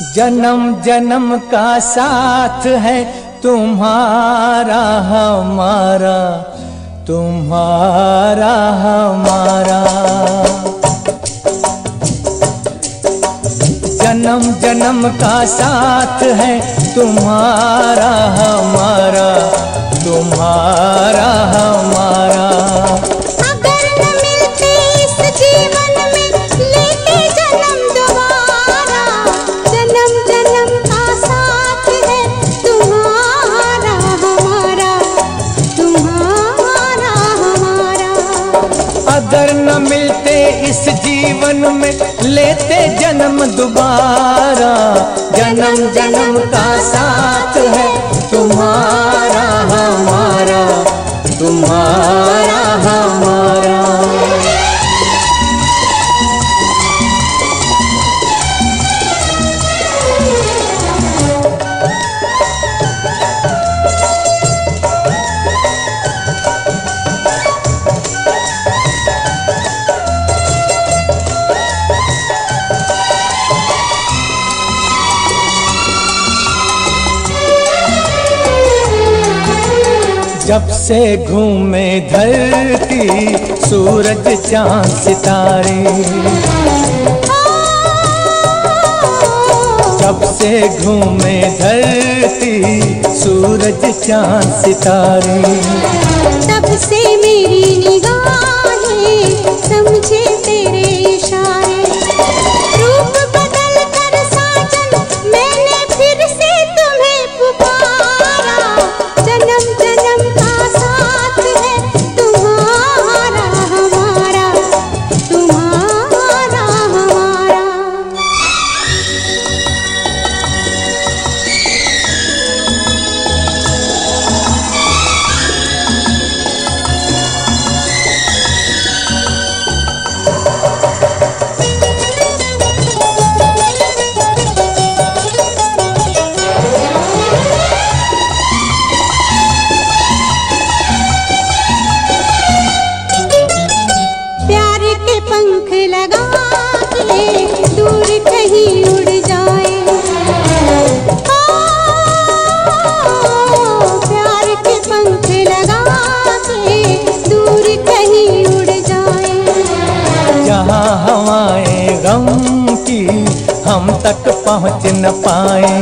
जन्म जन्म का साथ है तुम्हारा, हमारा तुम्हारा, हमारा। जन्म जन्म का साथ है तुम्हारा, हमारा, तुम्हारा इस जीवन में लेते जन्म दोबारा। जन्म जन्म का साथ है तुम्हारा। जब से घूमे धरती सूरज चाँद सितारे। जब से घूमे धरती सूरज चाँद सितारे। पंख लगा के दूर कहीं उड़ जाए। ओ, प्यार के पंख लगा के दूर कहीं उड़ जाए। जहाँ हवाएँ गम की हम तक पहुँच न पाए।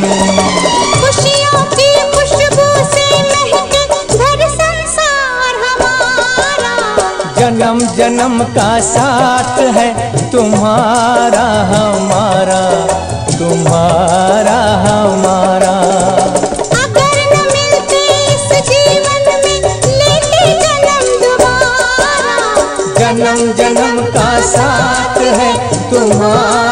जन्म का साथ है तुम्हारा हमारा तुम्हारा हमारा। अगर न मिलते इस जीवन में लेते जन्म दोबारा। जन्म जन्म का साथ है तुम्हारा।